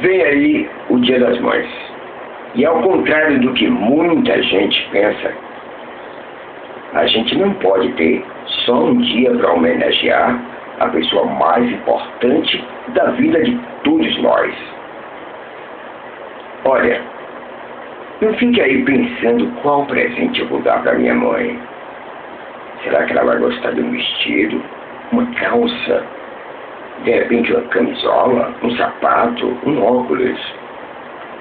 Vem aí o Dia das Mães. E ao contrário do que muita gente pensa, a gente não pode ter só um dia para homenagear a pessoa mais importante da vida de todos nós. Olha, não fique aí pensando qual presente eu vou dar para minha mãe. Será que ela vai gostar de um vestido, uma calça, de repente uma camisola, um sapato, um óculos?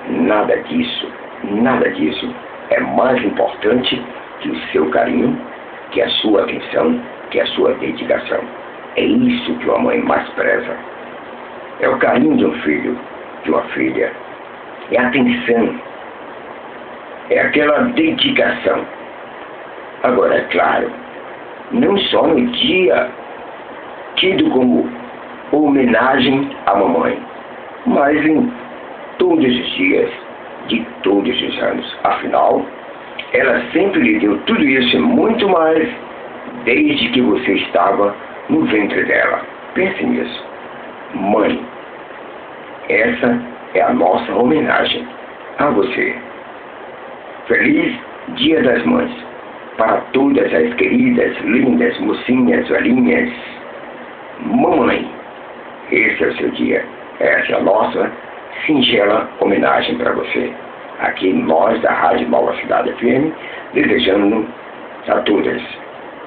Nada disso, nada disso é mais importante que o seu carinho, que a sua atenção, que a sua dedicação. É isso que uma mãe mais preza. É o carinho de um filho, de uma filha. É a atenção. É aquela dedicação. Agora, é claro, não só no dia tido como homenagem à mamãe, mas em todos os dias de todos os anos. Afinal, ela sempre lhe deu tudo isso e muito mais desde que você estava no ventre dela. Pense nisso. Mãe, essa é a nossa homenagem a você. Feliz Dia das Mães para todas as queridas, lindas, mocinhas, velhinhas. Mamãe, esse é o seu dia. Essa é a nossa singela homenagem para você. Aqui nós da Rádio Nova Cidade FM, desejando a todas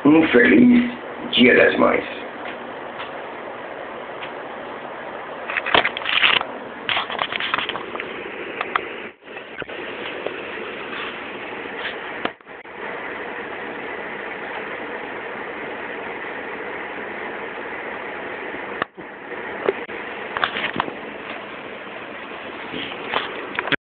um feliz Dia das Mães.